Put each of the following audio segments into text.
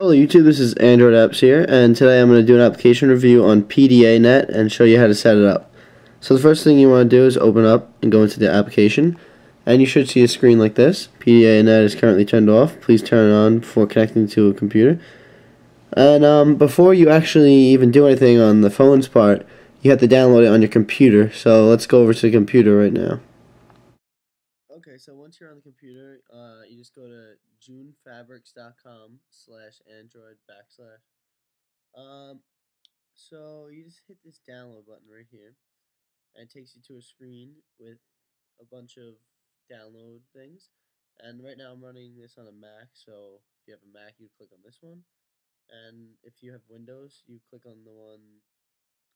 Hello YouTube, this is Android Apps here, and today I'm going to do an application review on PDANet and show you how to set it up. So the first thing you want to do is open up and go into the application, and you should see a screen like this. PDANet is currently turned off. Please turn it on before connecting to a computer. And um, before you actually even do anything on the phone's part, you have to download it on your computer. So let's go over to the computer right now. So once you're on the computer, uh, you just go to junefabrics.com slash android backslash. Um, so you just hit this download button right here, and it takes you to a screen with a bunch of download things. And right now I'm running this on a Mac, so if you have a Mac, you click on this one. And if you have Windows, you click on the one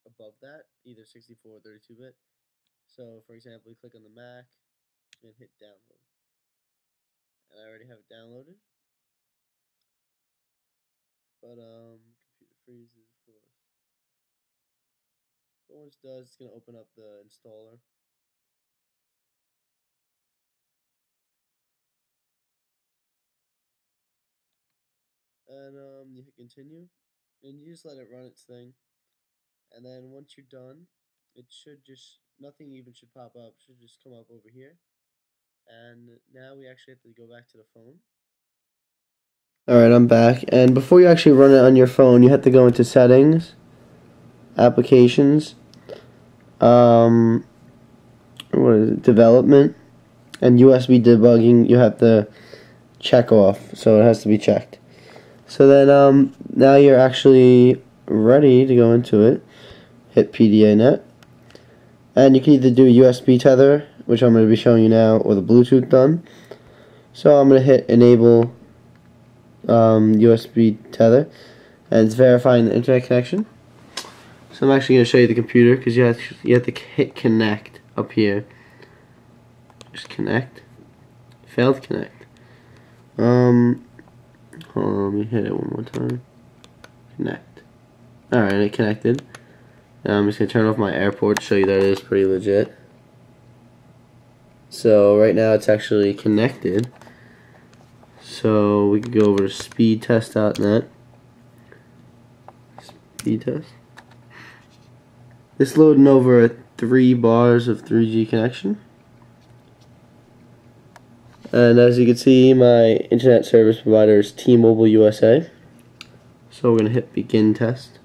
above that, either 64 or 32-bit. So, for example, you click on the Mac, and hit download. And I already have it downloaded. But um computer freezes of course. But once it does it's gonna open up the installer. And um you hit continue and you just let it run its thing. And then once you're done, it should just nothing even should pop up, it should just come up over here and now we actually have to go back to the phone. Alright, I'm back. And before you actually run it on your phone, you have to go into settings, applications, um, what is it, development, and USB debugging you have to check off. So it has to be checked. So then um, now you're actually ready to go into it. Hit PDA net. And you can either do USB tether which I'm going to be showing you now, or the Bluetooth DUN. So I'm going to hit enable um, USB tether, and it's verifying the internet connection. So I'm actually going to show you the computer because you have to, you have to hit connect up here. Just connect. Failed connect. Um, hold on, let me hit it one more time. Connect. Alright, it connected. Now I'm just going to turn off my airport to show you that it is pretty legit. So right now it's actually connected. So we can go over to speedtest.net. Speed test. This loading over three bars of 3G connection. And as you can see, my internet service provider is T-Mobile USA. So we're going to hit begin test.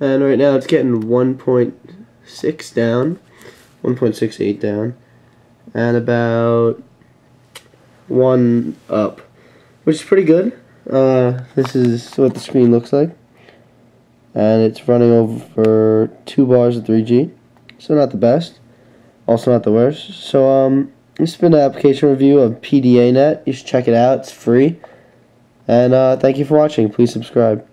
And right now it's getting 1.6 down, 1.68 down, and about 1 up, which is pretty good. Uh, this is what the screen looks like. And it's running over 2 bars of 3G, so not the best, also not the worst. So um, this has been an application review of PDANet. You should check it out, it's free. And uh, thank you for watching. Please subscribe.